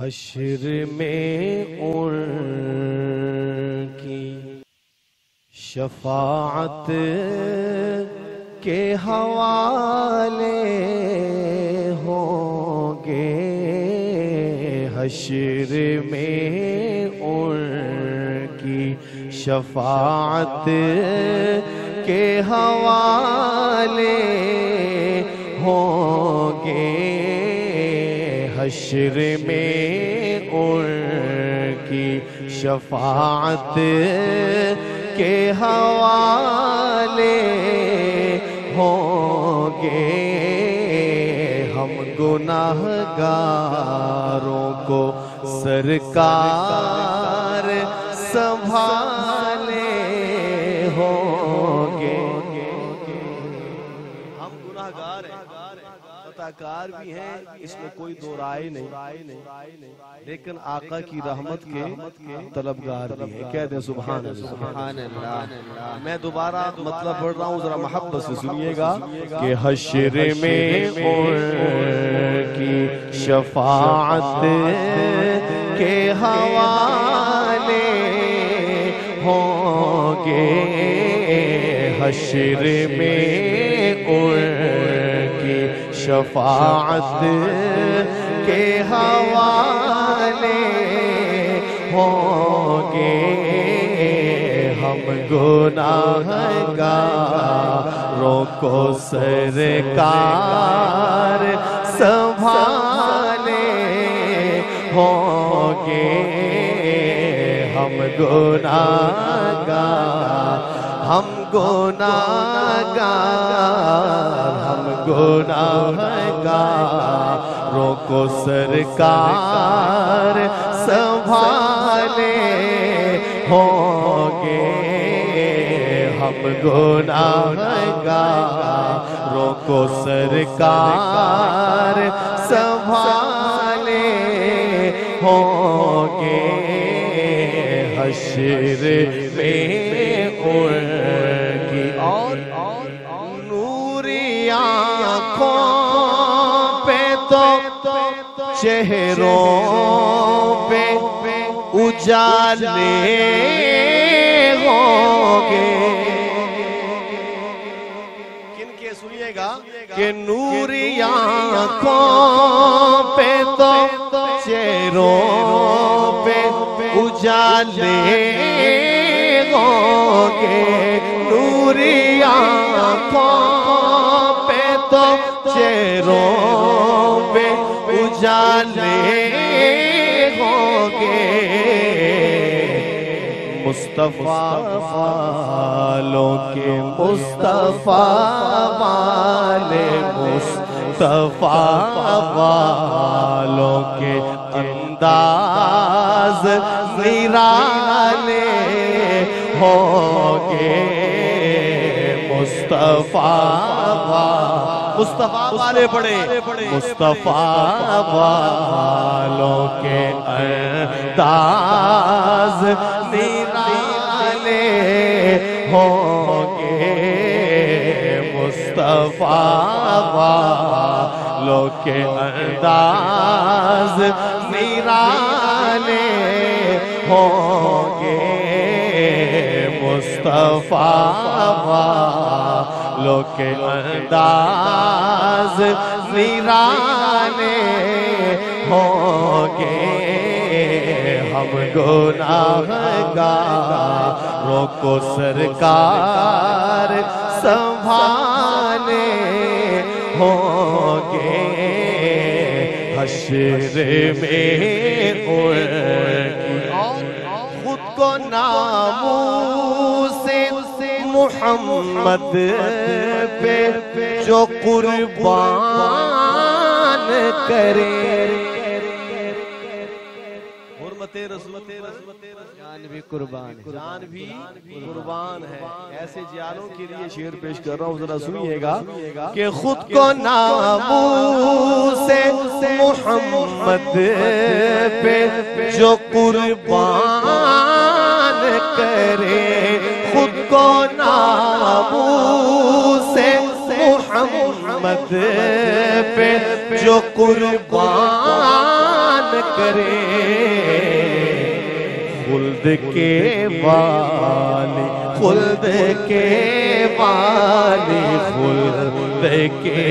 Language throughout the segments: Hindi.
हशर में उनकी शफात के हवाले होंगे। हशर में उनकी शफात के हवाले होंगे। हशर में उनकी शफात के हवाले होंगे। हम गुनाहगारों को सरकार खताकार भी हैं इसमें कोई दो राय नहीं। लेकिन आका की रहमत के तलबगार भी हैं। कहते हैं सुभान सुभान मैं दोबारा मतलब पढ़ रहा हूँ जरा मोहब्बत से सुनिएगा कि हशर में की शफाअत के हवाले होंगे। हशर में उनकी शफाअत के हवाले होंगे। हम गुनाहगारों को सरकार संभाले होंगे। हम गुनाहगार हम गुनाहगार हम गुनाहगारों को सरकार संभाले होंगे। हम गुनाहगारों रोको सरकार संभाले होंगे। हशर चेहरों पे उजाले होंगे। किनके सुनिएगा? कि नूरी आँखों पे तो चेहरों पे उजाले होंगे। नूरी आँखों पे तो चेहरों उजाले होंगे। मुस्तफ़ा वालों के मुस्तफ़ा वाले मुस्तफ़ा वालों के अंदाज निराले होंगे। मुस्तफ़ा मुस्तफ़ा वाले बड़े मुस्तफ़ा वालों के अंदाज निराले होंगे। मुस्तफ़ा वालों के अंदाज निराले होंगे। मुस्तफ़ा वालों के अंदाज निराले होंगे। हम गुनाहगारों को सरकार संभाले होंगे। हशर में खुद को नामू से मोहम्मद पे जो कुर्बान करे। जान भी कुर्बान जान भी कुर्बान है। ऐसे जानों के लिए शेर पेश कर रहा हूँ जरा सुनिएगा कि खुद को नामू से मोहम्मद पे जो कुर्बान करे। को नामू से मोहम्मद पे जो कुर्बान करे। खुल्द के वाली, खुल्द के वाली, खुल्द के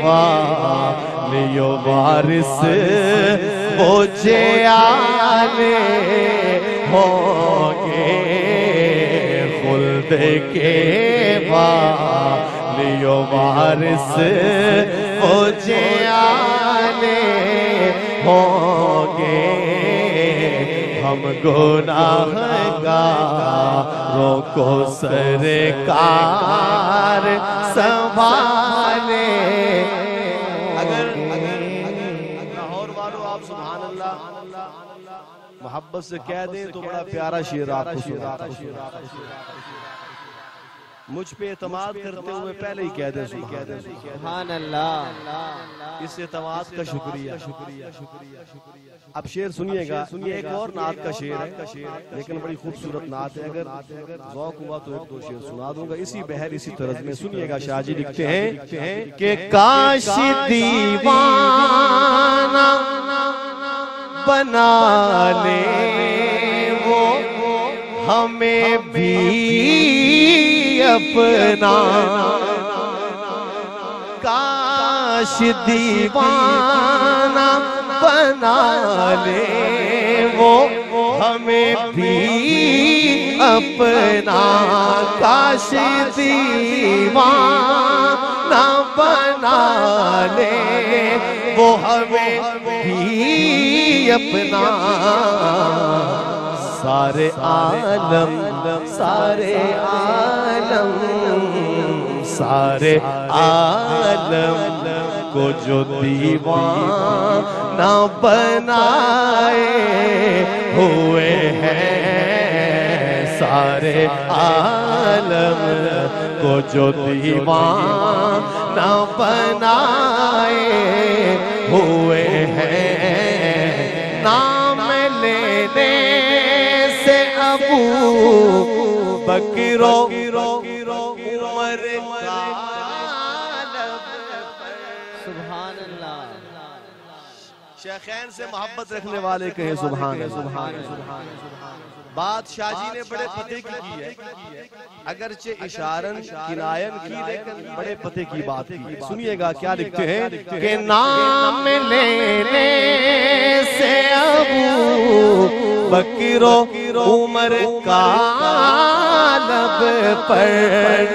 वाली, यो वारिस मुझे आने होंगे खुल्द के वालियो वारिस मुझे आने होंगे। हम गुनाहगारों को सरकार संभाले। अगर लाहौर वालों आप अल्लाह मोहब्बत से कह दे तो बड़ा प्यारा शेर आपको सुनाता हूँ। मुझ पे एतमाद करते हुए पहले ही कह दें कह सुभान अल्लाह। इस एतमाद का शुक्रिया। शुक्रिया। शुक्रिया। अब शेर सुनिएगा सुनिए एक और नात का शेर है लेकिन बड़ी खूबसूरत नात है। अगर जौक हुआ तो एक दो शेर सुना दूँगा। इसी बहर इसी तरह में सुनिएगा शाहजी लिखते हैं कि काश दीवाना बना ले वो हमें भी अपना काश दीवाना बना ले वो हमें भी अपना काश दीवाना बना ले वो हमें भी अपना सारे आलम सारे आलम सारे आलम को जो दीवाना बनाए हुए हैं। सारे आलम को जो दीवाना बनाए हुए हैं। नाम लेने बकरो शेखैन से मोहब्बत रखने वाले कहे सुभान सुभान सुभान बात शाहजी ने बड़े पते की की है। अगरचे इशारन किनायन की लेकिन बड़े पते की बात की। सुनिएगा क्या लिखते हैं? कि नाम लेने से अबू बकरो उमर का लब पर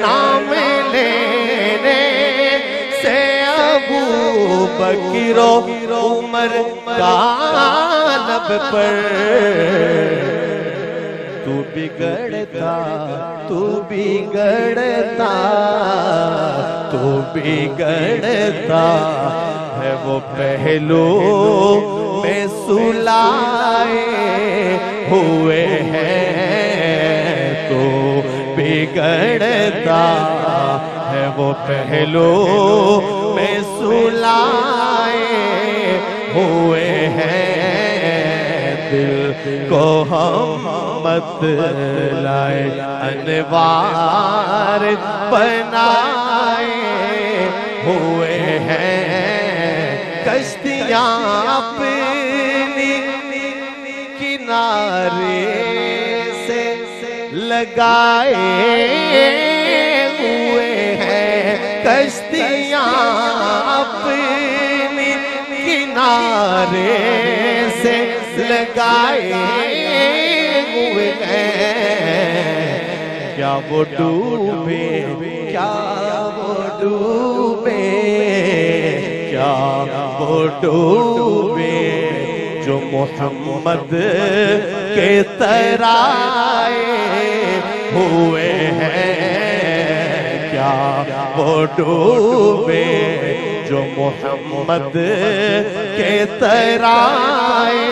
नाम लेने बकरो उमर का लब पर। तू बिगड़ता तू बिगड़ता तू बिगड़ता है वो पहलू में सुलाए हुए हैं। तो बिगड़ता वो पहलू में सुलाए हुए हैं दिल को हम मत लाए, अनवार बनाए हुए हैं। कश्तियाँ अपनी किनारे से लगाए कश्तियाँ अपनी किनारे से लगाए हुए हैं। क्या वो डूबे? क्या वो डूबे? क्या वो डूबे? जो मोहम्मद के तराए हुए हैं। वो डूबे जो मोहम्मद के तराए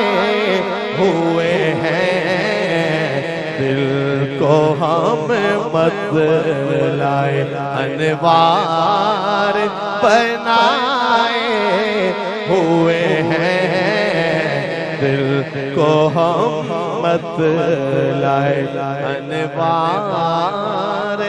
हुए हैं। दिल को हम मत लाए अनवार बनाए हुए हैं। दिल को हम मत लाए अनवार